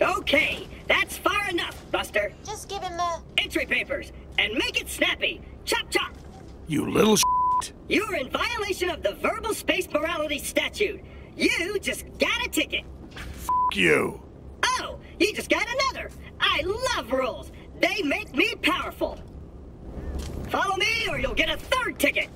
Okay, that's far enough, Buster. Just give him the. Entry papers, and make it snappy. Chop chop. You little You're in violation of the verbal space morality statute. You just got a ticket. F you. Oh, you just got another. I love rules. They make me powerful. Follow me or you'll get a third ticket.